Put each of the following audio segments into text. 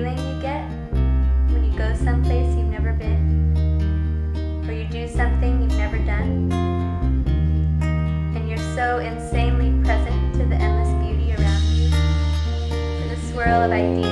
feeling you get when you go someplace you've never been, or you do something you've never done, and you're so insanely present to the endless beauty around you, to the swirl of ideas.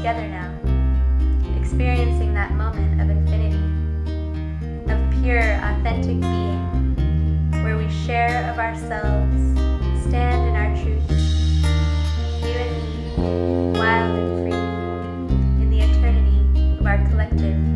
Together now, experiencing that moment of infinity, of pure, authentic being, where we share of ourselves, stand in our truth, you and me, wild and free, in the eternity of our collective